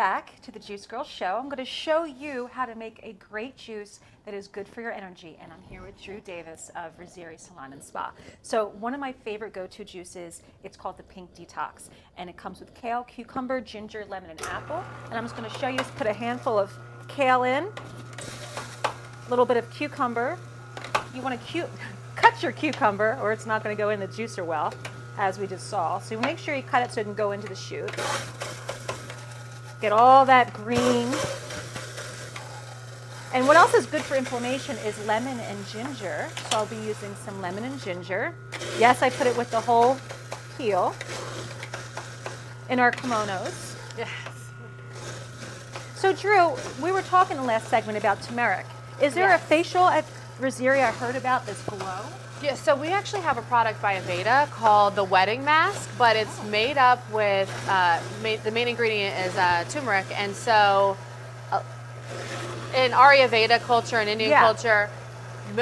back to the Juice Girl Show. I'm going to show you how to make a great juice that is good for your energy. And I'm here with Drew Davis of Rizzieri Salon and Spa. So one of my favorite go-to juices, it's called the Pink Detox. And it comes with kale, cucumber, ginger, lemon, and apple. And I'm just going to show you, just put a handful of kale in, a little bit of cucumber. You want to cut your cucumber or it's not going to go in the juicer well, as we just saw. So make sure you cut it so it can go into the chute. Get all that green. And what else is good for inflammation is lemon and ginger. So I'll be using some lemon and ginger. Yes, I put it with the whole peel in our kimonos. Yes. So Drew, we were talking in the last segment about turmeric. Is there yes. a facial at Rizzieri I heard about this glow? Yeah, so we actually have a product by Aveda called the Wedding Mask, but it's made up with, uh, the main ingredient is uh, turmeric. And so uh, in Ayurveda culture and Indian yeah. culture,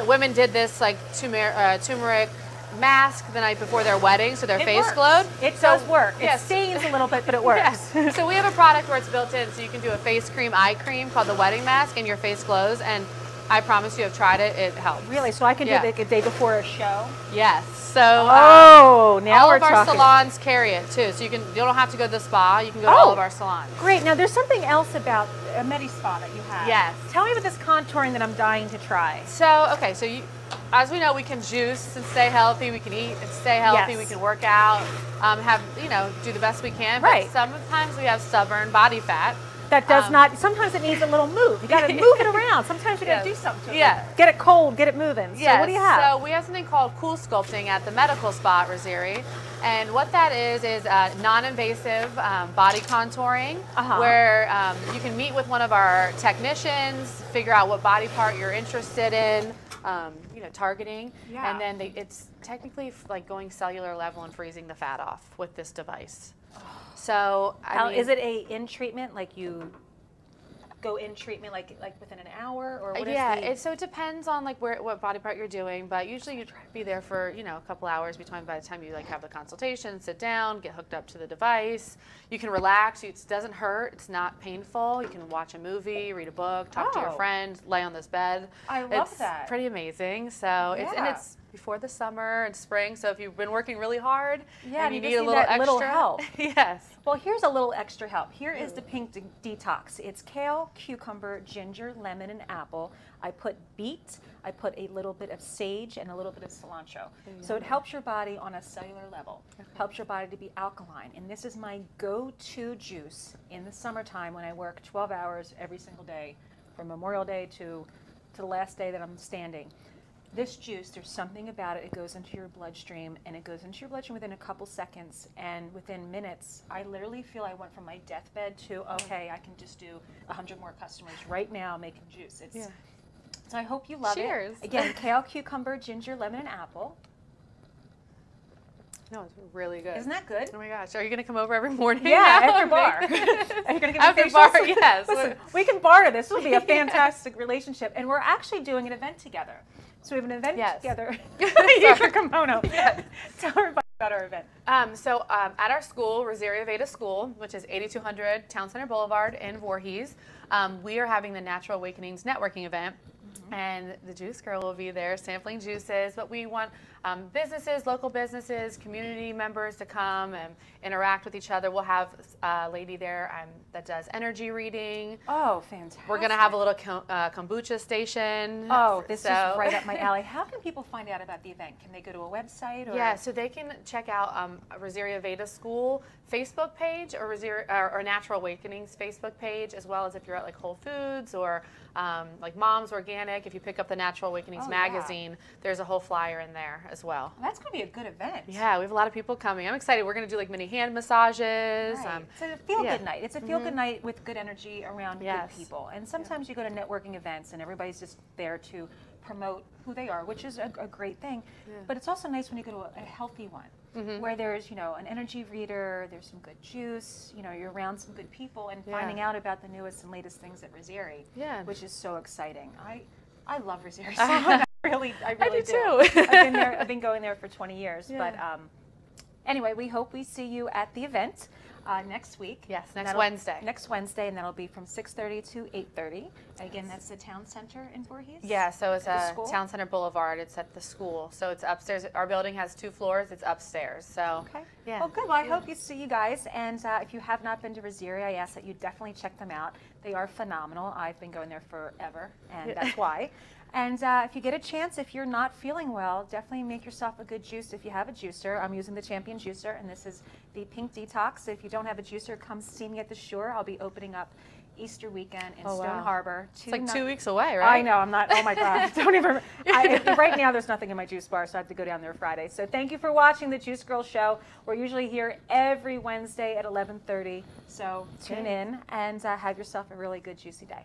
women did this like turmeric, uh, turmeric mask the night before their wedding so their it face works. glowed. It so, does work. Yes. It stains a little bit, but it works. yes. So we have a product where it's built in so you can do a face cream, eye cream called the Wedding Mask and your face glows. And I promise you, I've tried it. It helps. Really? So I can yeah. do it a day before a show? Yes. So oh, um, now all we're of our talking. salons carry it too. So you can you don't have to go to the spa. You can go oh, to all of our salons. Great. Now there's something else about a Medi Spa that you have. Yes. Tell me about this contouring that I'm dying to try. So okay, so you. As we know, we can juice and stay healthy. We can eat and stay healthy. Yes. We can work out, um, have you know, do the best we can. Right. But sometimes we have stubborn body fat that does um, not. Sometimes it needs a little move. You got to move it around. Sometimes you got to do something to it. Yeah. Get it cold. Get it moving. So what do you have? So we have something called Cool Sculpting at the Medical Spa at Rizzieri. And what that is is uh, non-invasive um, body contouring, uh -huh. where um, you can meet with one of our technicians, figure out what body part you're interested in, um, you know, targeting, yeah. and then they, it's technically like going cellular level and freezing the fat off with this device. So How, mean, is it a in treatment like you go in treatment like like within an hour or what yeah it, so it depends on like where what body part you're doing but usually you try to be there for you know a couple hours between by the time you like have the consultation sit down get hooked up to the device you can relax it doesn't hurt it's not painful you can watch a movie read a book talk oh. to your oh. friend lay on this bed I love it's that pretty amazing so yeah. it's and it's before the summer and spring. So if you've been working really hard yeah, and you, need a little extra little help. yes. Well, here's a little extra help. Here is the pink de detox. It's kale, cucumber, ginger, lemon, and apple. I put beet. I put a little bit of sage and a little bit of cilantro. So it helps your body on a cellular level. Okay. Helps your body to be alkaline. And this is my go-to juice in the summertime when I work 12 hours every single day from Memorial Day to to the last day that I'm standing. This juice, there's something about it, it goes into your bloodstream and it goes into your bloodstream within a couple seconds and within minutes, I literally feel I went from my deathbed to, okay, I can just do 100 more customers right now making juice. It's, yeah. So I hope you love Cheers. it. Again, kale, cucumber, ginger, lemon, and apple. No, it's really good. Isn't that good? Oh my gosh, are you going to come over every morning? Yeah, after bar. are you going to give after me bar? Yes. Listen, we can barter this. This will be a fantastic relationship, and we're actually doing an event together. So we have an event yes. together. your kimono. Yes. Tell everybody about our event. Um, so um, at our school, Rizzieri Aveda School, which is 8200 Town Center Boulevard in Voorhees, um, we are having the Natural Awakenings networking event. Mm-hmm. And the Juice Girl will be there sampling juices, but we want um, businesses, local businesses, community members to come and interact with each other. We'll have a lady there um, that does energy reading. Oh, fantastic. We're going to have a little uh, kombucha station. Oh, this so. is right up my alley. How can people find out about the event? Can they go to a website? Or? Yeah, so they can check out um, Rizzieri Aveda School Facebook page or, Rizzieri, or, or Natural Awakenings Facebook page, as well as if you're at like Whole Foods or um, like Mom's Organic. If you pick up the Natural Awakenings oh, magazine, yeah. there's a whole flyer in there as well. well that's going to be a good event. Yeah, we have a lot of people coming. I'm excited. We're going to do like mini hand massages. Right. Um, it's a feel good yeah. night. It's a feel good mm -hmm. night with good energy around yes. good people. And sometimes yeah. you go to networking events and everybody's just there to promote who they are, which is a, a great thing. Yeah. But it's also nice when you go to a, a healthy one, mm -hmm. where there's you know an energy reader, there's some good juice, you know you're around some good people, and yeah. finding out about the newest and latest things at Rizzieri, yeah. which is so exciting. I I love Rizzieri so. I really, I really I do, do. too. I've been there. I've been going there for 20 years. Yeah. But um, anyway, we hope we see you at the event. Uh, next week. Yes, next Wednesday. Next Wednesday, and that'll be from 6:30 to 8:30. Again, that's the town center in Voorhees. Yeah, so it's a? Town Center Boulevard. It's at the school. So it's upstairs. Our building has two floors. It's upstairs. So Okay. Yeah. Well, good. Well, I hope you see you guys. And uh, if you have not been to Rosaria, I ask that you definitely check them out. They are phenomenal. I've been going there forever, and that's why. And uh, if you get a chance, if you're not feeling well, definitely make yourself a good juice if you have a juicer. I'm using the Champion Juicer, and this is the Pink Detox. If you don't have a juicer, come see me at the shore. I'll be opening up Easter weekend in Oh, Stone wow. Harbor. it's like two weeks away, right? I know. I'm not. Oh my God. Don't even. I, right now, there's nothing in my juice bar, so I have to go down there Friday. So thank you for watching the Juice Girl Show. We're usually here every Wednesday at 11:30. So tune in and uh, have yourself a really good juicy day.